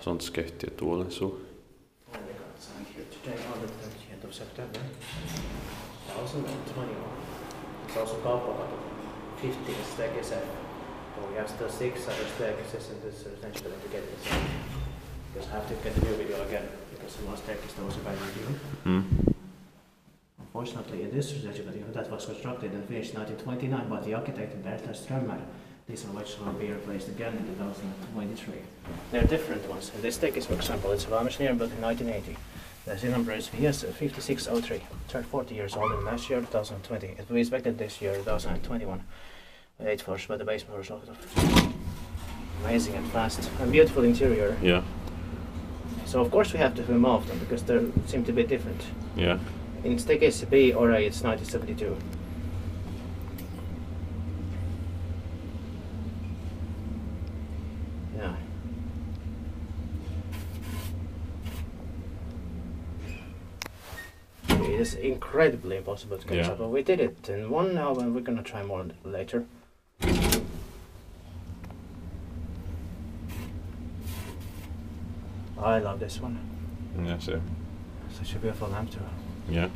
sånt ska inte tuolla så. And we got signed here today on the 30th of September 2021. It's also Kauppakatu 50 staircase F. So we have still six other staircases in this residential building to get this. Because I have to get the new video again because the last staircase there was a bad review. Mm. Unfortunately, in this residential building that was constructed and finished in 1929 by the architect Bertel Strömmer, these are which will be replaced again in 2023. They're different ones. In this staircase, for example, it's a ValmetSchlieren built in 1980. The serial number is VS 5603, turned 40 years old in last year, 2020. It will be inspected this year, 2021. Eight floors, but the basement was locked off. Amazing and fast. And beautiful interior. Yeah, So, of course, we have to remove them because they seem to be different. yeah. In staircase B or A, it's 1972. Yeah. It is incredibly impossible to catch Yeah. up, but we did it in one now, and we're gonna try more later. I love this one. Ja, se. Such a beautiful lamp too. Yeah.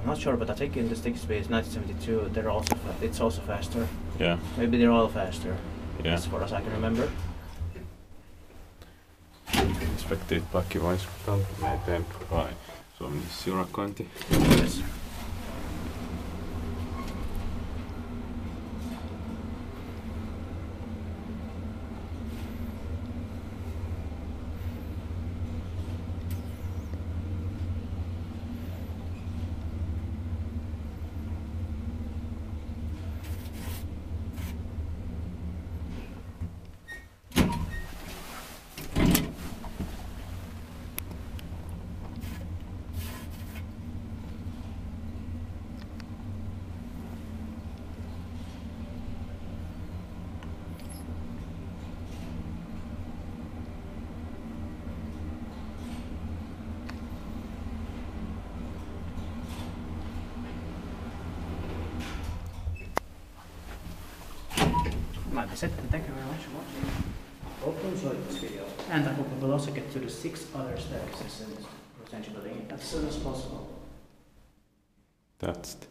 I'm not sure, but I think in the stick space 1972, they're also it's also faster. Ja, Maybe they're all faster, ja. as far as I can remember. Inspektit pakki vaiskutaan eteenpäin. Suomen siurakointi. Yes. Might be set. Thank you very much for watching. I Hope you enjoyed this video. And I hope we will also get to the six other staircases in this residential building as soon as possible. That's it.